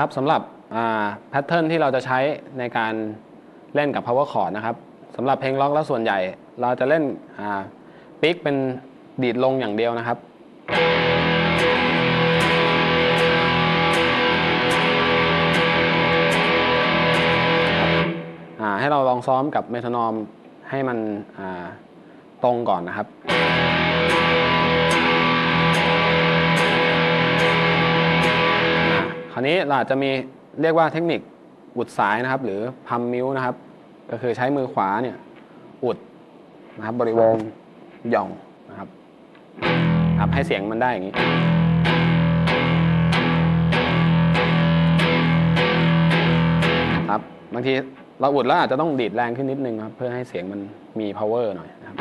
ครับสำหรับแพทเทิร์นที่เราจะใช้ในการเล่นกับ power chord นะครับสำหรับเพลงล็อกแล้วส่วนใหญ่ เราจะเล่นปิกเป็นดีดลงอย่างเดียวนะครับให้เราลองซ้อมกับเมทรนอมให้มันตรงก่อนนะครับ ราวนี้เราอาจจะมีเรียกว่าเทคนิคอุดสายนะครับ หรือพัมมิวนะครับ ก็คือใช้มือขวาเนี่ยอุดนะครับบริเวณหย่องนะครับครับให้เสียงมันได้อย่างนี้ครับบางทีเราอุดแล้วอาจจะต้องดีดแรงขึ้นนิดนึงครับ เพื่อให้เสียงมันมี power หน่อยนะครับ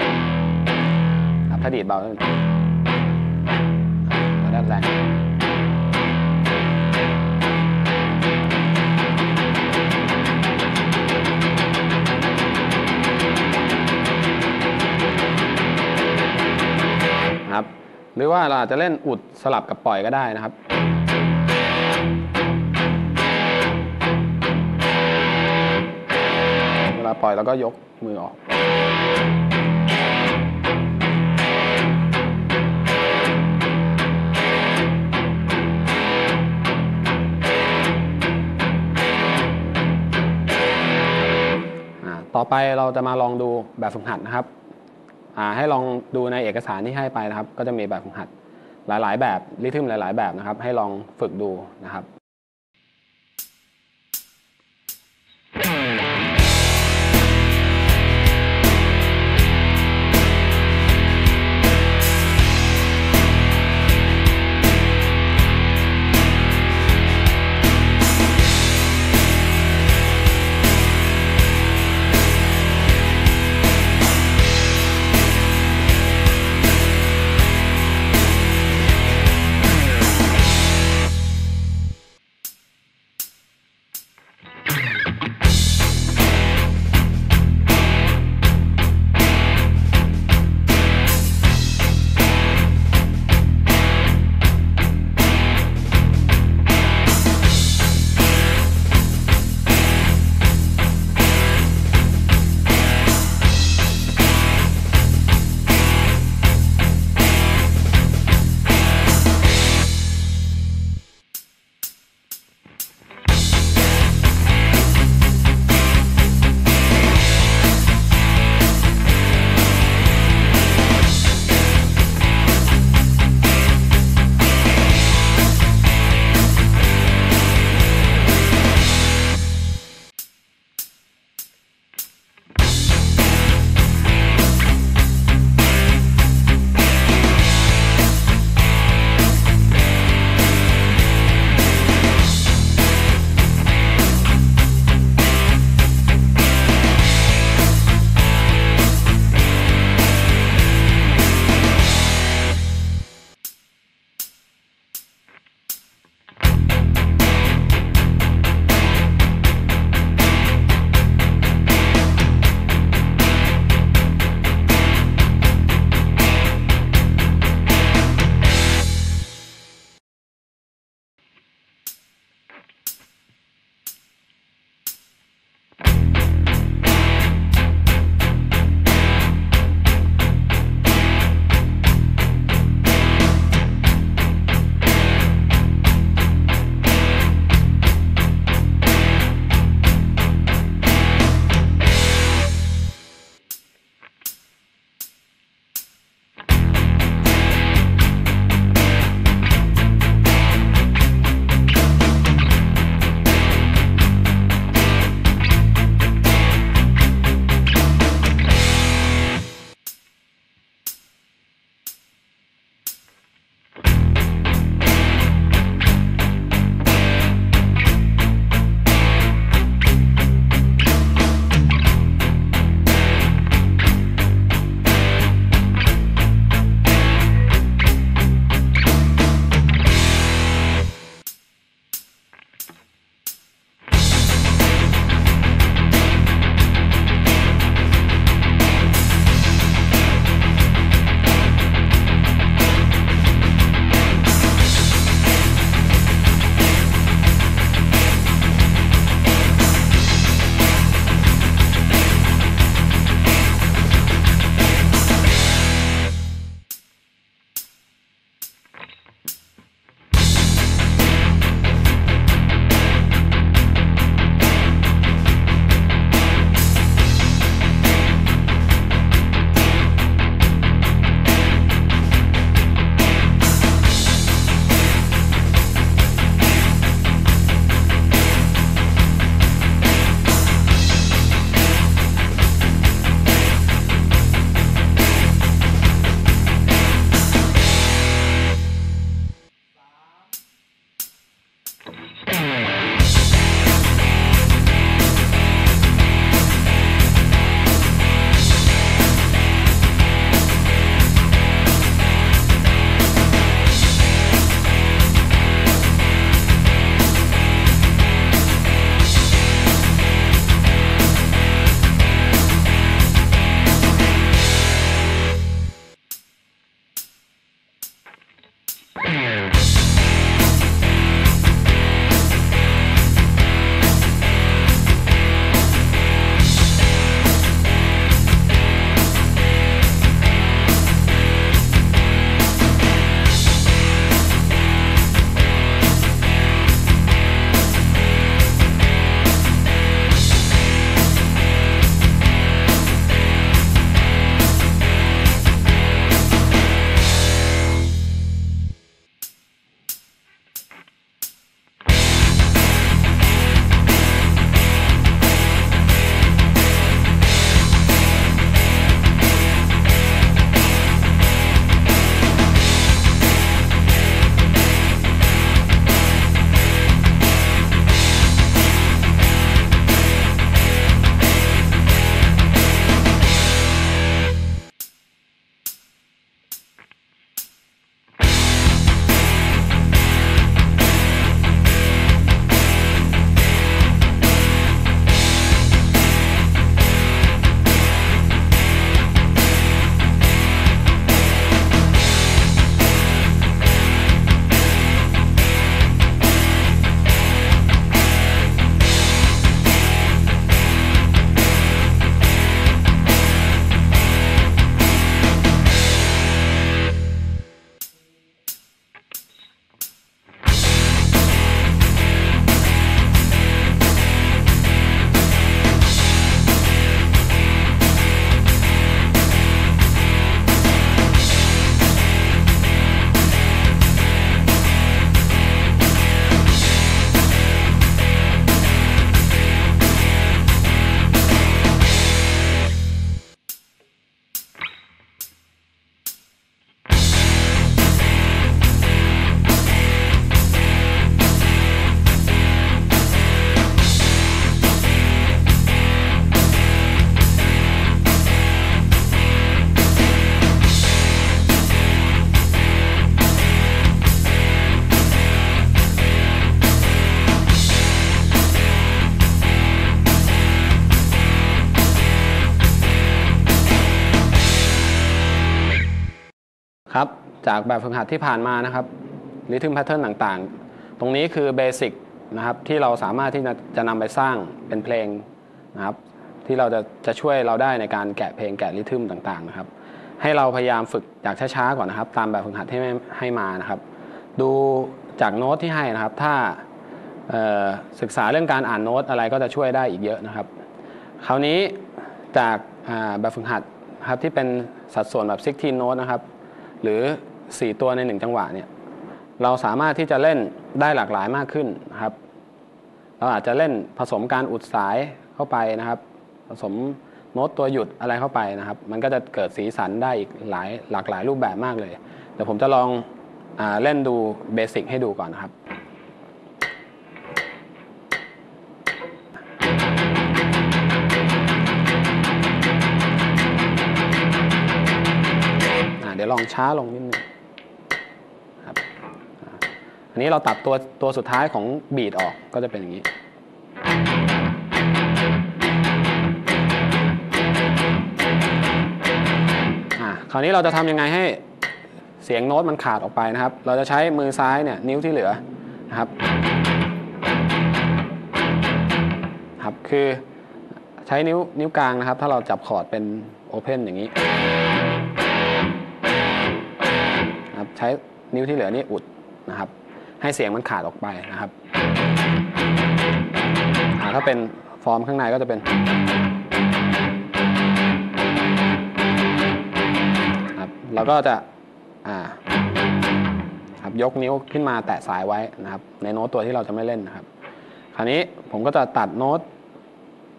ครับถ้าดีดเบาแล้วแล้วแรง หรือว่าเราอาจจะเล่นอุดสลับกับปล่อยก็ได้นะครับ เวลาปล่อยแล้วก็ยกมือออกต่อไปเราจะมาลองดูแบบฝึกหัดนะครับ ให้ลองดูในเอกสารที่ให้ไปนะครับ ก็จะมีแบบฝึกหัดหลาย ๆ แบบริทึมหลาย ๆ แบบนะครับ ให้ลองฝึกดูนะครับ จากแบบฝึกหัดที่ผ่านมานะครับ rhythm pattern ต่างๆ ตรงนี้คือ basic นะครับที่เราสามารถที่จะจะนำไปสร้างเป็นเพลงนะครับที่เราจะจะช่วยเราได้ในการแกะเพลงแกะ rhythm ต่างๆนะครับ ให้เราพยายามฝึกจากช้าๆก่อนนะครับ ตามแบบฝึกหัดที่ให้ให้มานะครับ ดูจากโน้ตที่ให้นะครับ ถ้าศึกษาเรื่องการอ่านโน้ตอะไรก็จะช่วยได้อีกเยอะนะครับ คราวนี้จากแบบฝึกหัดครับที่เป็นสัดส่วนแบบ16โน้ตนะครับ หรือ 4ตัวใน1จังหวะเนี่ยเราสามารถที่จะเล่นได้หลากหลายมากขึ้นนะครับ เราอาจจะเล่นผสมการอุดสายเข้าไปนะครับ ผสมโน้ตตัวหยุดอะไรเข้าไปนะครับ มันก็จะเกิดสีสันได้อีกหลายหลากหลายรูปแบบมากเลยเดี๋ยวผมจะลองอเล่นดูเบสิกให้ดูก่อนนะครับเดี๋ยวลองช้าลงนิดนึงครับอ่า อันนี้เราตัดตัวตัวสุดท้ายของบีดออกก็จะเป็นอย่างนี้ คราวนี้เราจะทำยังไงให้เสียงโน้ตมันขาดออกไปนะครับ เราจะใช้มือซ้ายเนี่ยนิ้วที่เหลือนะครับครับ คือใช้นิ้วนิ้วกลางนะครับ ถ้าเราจับคอร์ดเป็นโอเพนอย่างนี้ครับใช้นิ้วที่เหลือนี่อุดนะครับ ให้เสียงมันขาดออกไปนะครับถ้าเป็นฟอร์มข้างในก็จะเป็นครับเราก็จะอ่าครับยกนิ้วขึ้นมาแตะสายไว้นะครับ ในโน้ตตัวที่เราจะไม่เล่นนะครับ คราวนี้ผมก็จะตัดโน้ต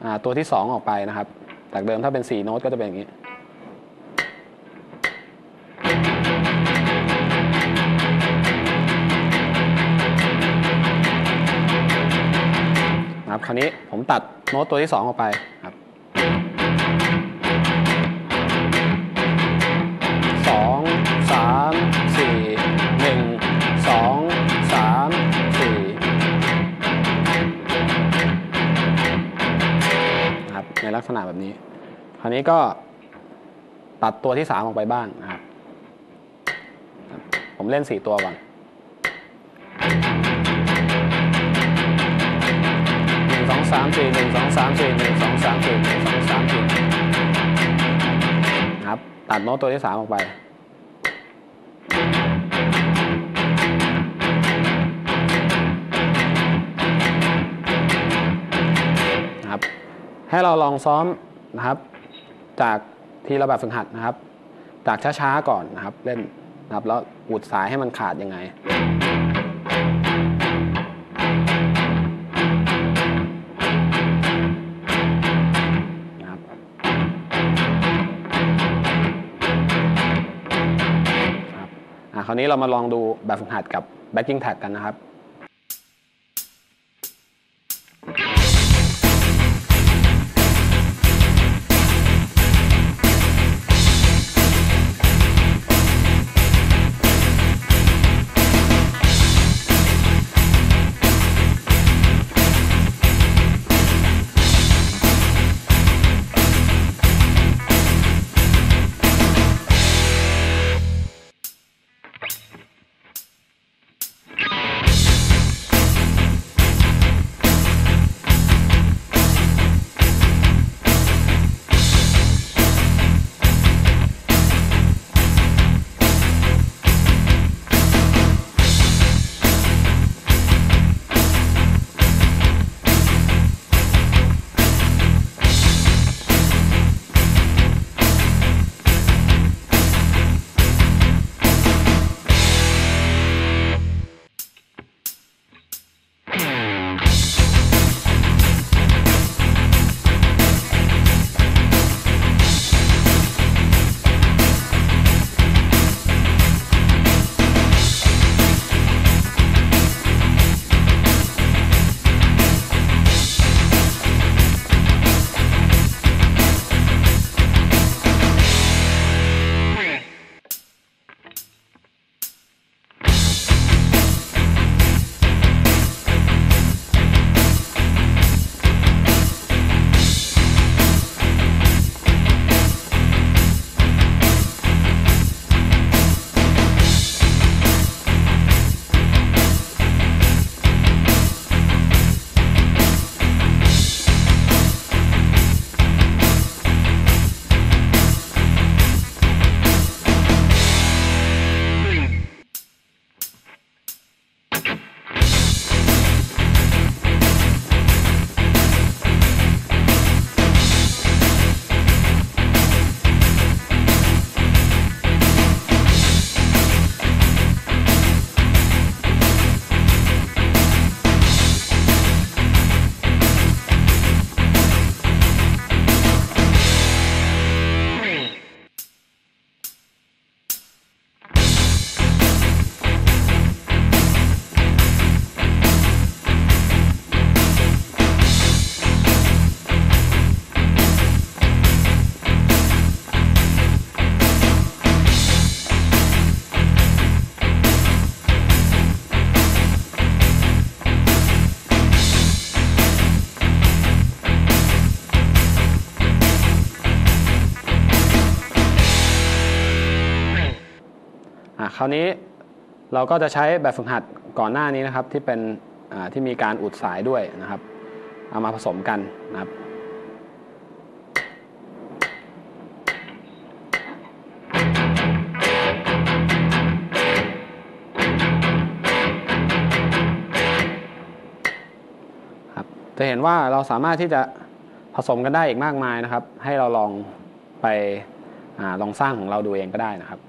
อ่าตัวที่ 2 ออกไปนะครับ จากเดิมถ้าเป็น 4 โน้ตก็จะเป็นอย่างนี้าวนี้ผมตัดโน้ตตัวที่ 2 ออกไปครับสองสามสี่หนึ่งสองสามสี่ครับในลักษณะแบบนี้ คราวนี้ก็ตัดตัวที่ 3 ออกไปบ้างนะครับผมเล่น 4 ตัวก่อน สามสี่หนึ่งสองสามสี่หนึ่งสองสามสี่หนึ่งสองสามสี่ครับตัดโน้ตตัวที่สามออกไปครับให้เราลองซ้อมนะครับ จากทีละแบบฝึกหัดนะครับ จากช้าๆก่อนนะครับ เล่นนะครับแล้วอุดสายให้มันขาดยังไง คราวนี้เรามาลองดูแบบฝึกหัดกับ backing tag กันนะครับาวนี้เราก็จะใช้แบบฝึกหัดก่อนหน้านี้นะครับที่เป็นที่มีการอุดสายด้วยนะครับ เอามาผสมกันนะครับจะเห็นว่าเราสามารถที่จะผสมกันได้อีกมากมายนะครับ ให้เราลองไปอลองสร้างของเราดูเองก็ได้นะครับ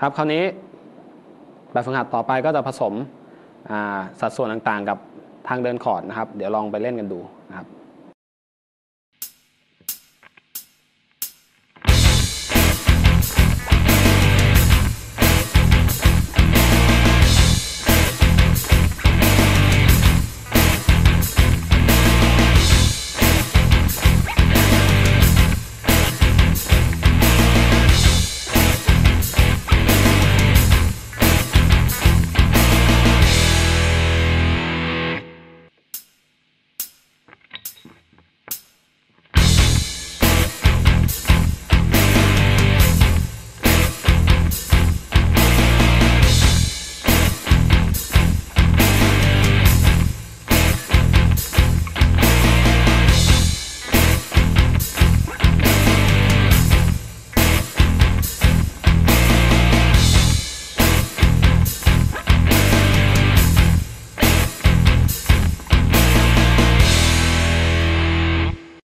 ครับคราวนี้แบบฝึกหัดต่อไปก็จะผสมสัดส่วนต่างๆ กับทางเดินคอร์ดนะครับ เดี๋ยวลองไปเล่นกันดูนะครับ